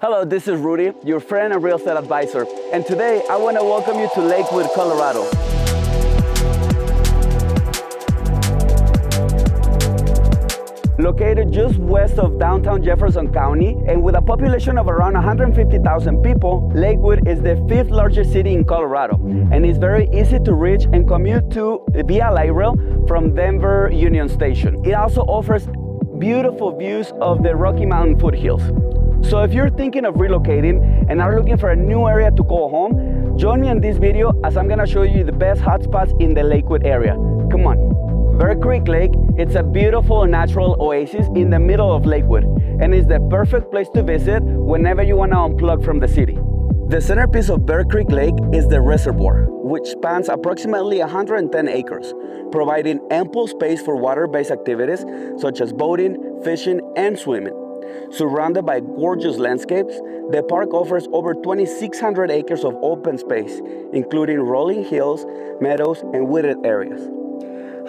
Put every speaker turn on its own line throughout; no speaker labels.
Hello, this is Rudy, your friend and real estate advisor. And today I want to welcome you to Lakewood, Colorado. Located just west of downtown Jefferson County and with a population of around 150,000 people, Lakewood is the fifth largest city in Colorado and is very easy to reach and commute to via light rail from Denver Union Station. It also offers beautiful views of the Rocky Mountain foothills. So if you're thinking of relocating and are looking for a new area to call home, join me in this video as I'm gonna show you the best hotspots in the Lakewood area. Come on. Bear Creek Lake, it's a beautiful natural oasis in the middle of Lakewood and is the perfect place to visit whenever you want to unplug from the city. The centerpiece of Bear Creek Lake is the reservoir, which spans approximately 110 acres, providing ample space for water-based activities such as boating, fishing, and swimming. Surrounded by gorgeous landscapes, the park offers over 2,600 acres of open space, including rolling hills, meadows, and wooded areas.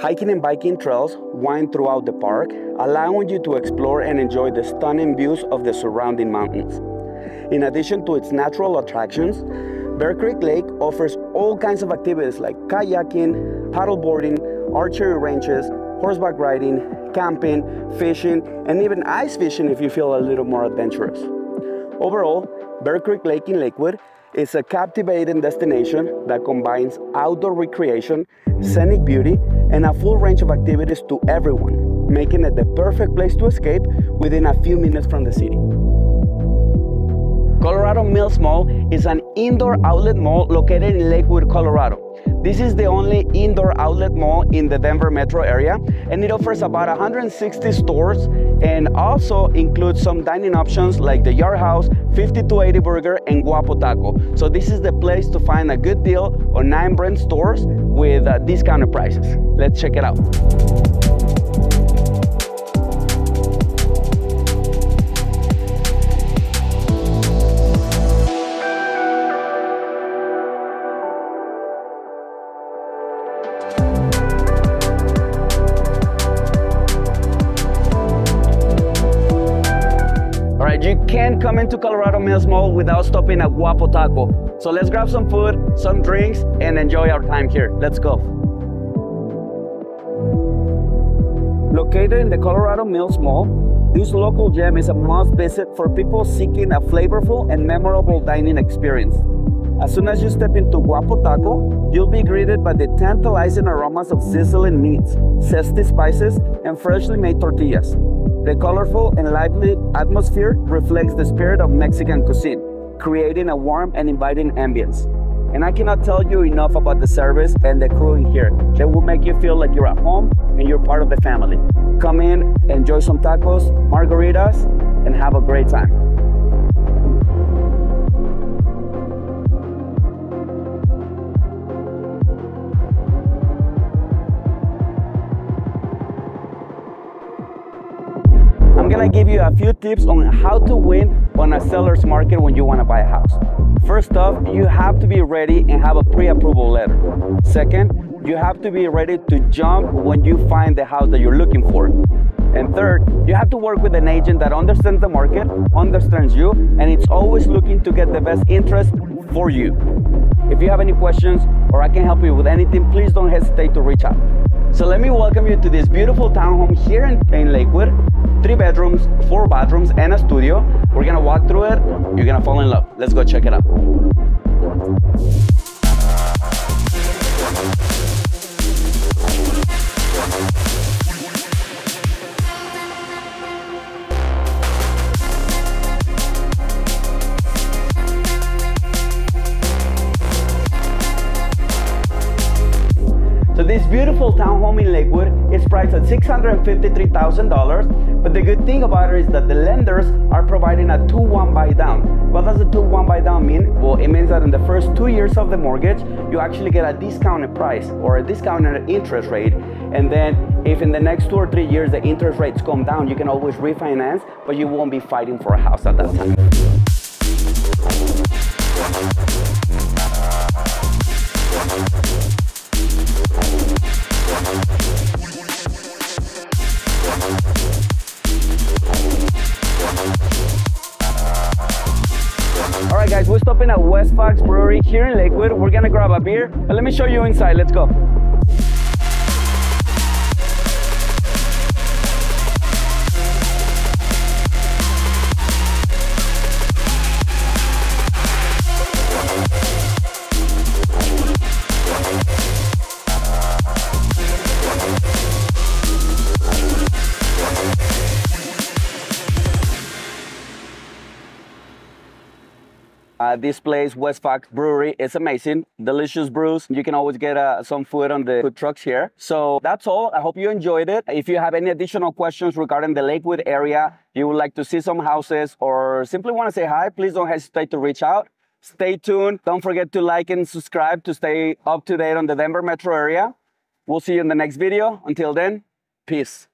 Hiking and biking trails wind throughout the park, allowing you to explore and enjoy the stunning views of the surrounding mountains. In addition to its natural attractions, Bear Creek Lake offers all kinds of activities like kayaking, paddleboarding, archery ranches, horseback riding, camping, fishing, and even ice fishing if you feel a little more adventurous. Overall, Bear Creek Lake in Lakewood is a captivating destination that combines outdoor recreation, scenic beauty, and a full range of activities to everyone, making it the perfect place to escape within a few minutes from the city. Colorado Mills Mall is an indoor outlet mall located in Lakewood, Colorado. This is the only indoor outlet mall in the Denver metro area and it offers about 160 stores and also includes some dining options like the Yard House, 5280 Burger and Guapo Taco. So this is the place to find a good deal on nine brand stores with uh, discounted prices. Let's check it out. You can't come into Colorado Mills Mall without stopping at Guapo Taco. So let's grab some food, some drinks, and enjoy our time here. Let's go. Located in the Colorado Mills Mall, this local gem is a must visit for people seeking a flavorful and memorable dining experience. As soon as you step into Guapo Taco, you'll be greeted by the tantalizing aromas of sizzling meats, zesty spices, and freshly made tortillas. The colorful and lively atmosphere reflects the spirit of Mexican cuisine, creating a warm and inviting ambience. And I cannot tell you enough about the service and the crew in here. They will make you feel like you're at home and you're part of the family. Come in, enjoy some tacos, margaritas, and have a great time. Gonna give you a few tips on how to win on a seller's market when you wanna buy a house. First off, you have to be ready and have a pre-approval letter. Second, you have to be ready to jump when you find the house that you're looking for. And third, you have to work with an agent that understands the market, understands you, and it's always looking to get the best interest for you. If you have any questions or I can help you with anything, please don't hesitate to reach out. So let me welcome you to this beautiful townhome here in, bathrooms, and a studio. We're gonna walk through it. You're gonna fall in love. Let's go check it out. So this beautiful townhome in Lakewood is priced at $653,000, but the good thing about it is that the lenders are providing a 2-1 buy down. What does a 2-1 buy down mean? Well, it means that in the first two years of the mortgage, you actually get a discounted price or a discounted interest rate. And then if in the next two or three years the interest rates come down, you can always refinance, but you won't be fighting for a house at that time. WestFax Brewery here in Lakewood. We're gonna grab a beer, but let me show you inside. Let's go. Uh, this place, WestFax Brewery, is amazing. Delicious brews. You can always get uh, some food on the food trucks here. So that's all. I hope you enjoyed it. If you have any additional questions regarding the Lakewood area, you would like to see some houses, or simply want to say hi, please don't hesitate to reach out. Stay tuned. Don't forget to like and subscribe to stay up to date on the Denver metro area. We'll see you in the next video. Until then, peace.